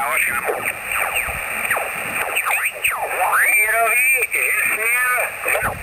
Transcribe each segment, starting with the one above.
Here we is now.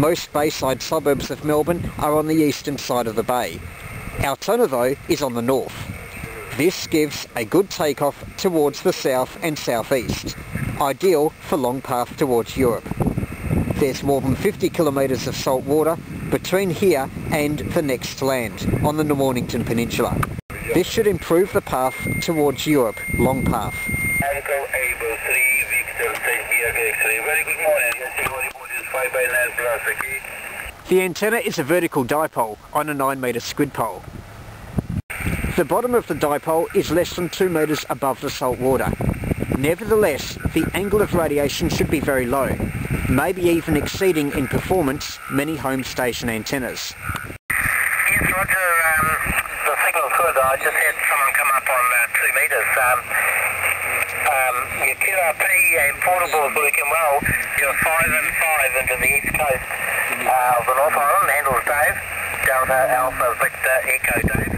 Most bayside suburbs of Melbourne are on the eastern side of the bay. Altona though is on the north. This gives a good takeoff towards the south and southeast, ideal for long path towards Europe. There's more than 50 kilometres of salt water between here and the next land on the Mornington Peninsula. This should improve the path towards Europe, long path. Echo Able 3 Victor St. Pierre X-ray. Very good morning. Yes, you are reported 5 by 9 plus, okay? The antenna is a vertical dipole on a 9 metre squid pole. The bottom of the dipole is less than 2 metres above the salt water. Nevertheless, the angle of radiation should be very low, maybe even exceeding in performance many home station antennas. Yes, Roger. Um, the signal's good. I just had someone come up on uh, two metres. Um, um, your QRP and portable is working well. You're five and five into the east coast uh, of the North Island. Handles Dave. Delta Alpha Victor Echo Dave.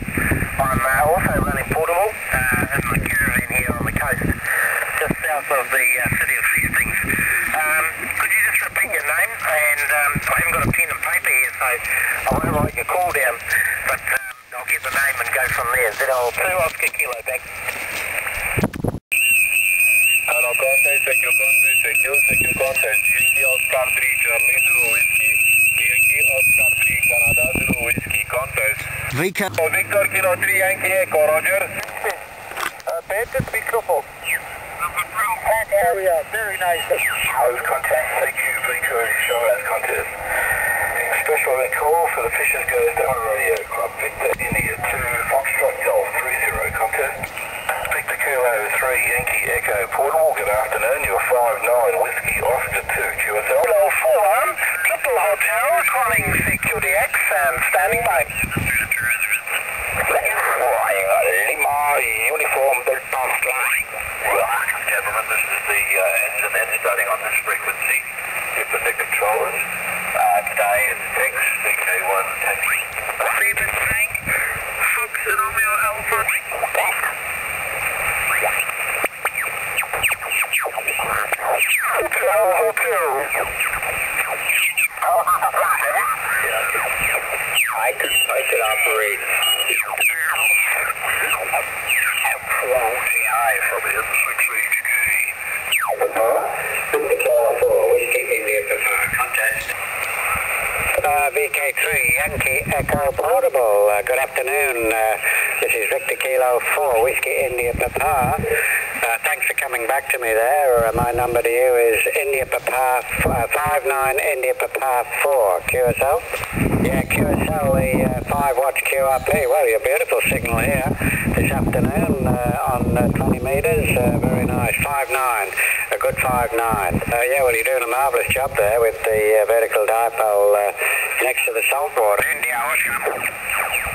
I'm uh, also running portable uh, in my caravan here on the coast, just south of the uh, city of Hastings. Um, could you just repeat your name? And um, I haven't got a pen and paper here, so I won't write your call down, but um, I'll get the name and go from there. ZL2 Oscar Kilo back. Hello, contact, check your contact, check your, check your contact. Yankee Oscar 3, Charlie Zero Whiskey. Yankee Oscar 3, Canada Zero Whiskey, contact. Vika, Oh, Victor Kilo 3, Yankee Echo, Roger. Uh, Peter, microphone. Area, very nice. How's contact? Thank you, Victor, show us contest. Special call for the Fishers goes down radio club. Victor India 2, Foxtrot Golf 30 contest. Victor Kilo 3, Yankee Echo Portable. Good afternoon, you're 5-9, Whiskey Oscar 2, QSL. Hello, Forum, Triple Hotel, calling CQDX and standing by. Lima Uniform Delta Flight. Gentlemen, this is the uh, engine end starting on this frequency. Give the the controllers. Uh, today it's X, VK1 taxi. Favorite tank, Fox Romeo Alpha. Hotel, hotel. I could, I could operate. F4TI from in 6HK. Victor California, Whiskey India Pacific. Contact. Uh, VK3 Yankee Echo Portable. Uh, good afternoon. Uh, this is Victor Kilo 4 Whiskey India Papa. Uh, thanks for coming back to me there. Uh, my number to you is India Papa uh, 59 India Papa 4 QSL. Yeah, QSL the uh, 5 watch QRP. Well, your beautiful signal here this afternoon uh, on uh, 20 metres. Uh, very nice. 5'9. Good 5'9. Uh, yeah, well, you're doing a marvellous job there with the uh, vertical dipole uh, next to the salt water. India.